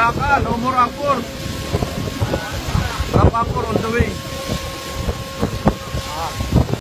Malaka, no more apple. Stop apple on the way.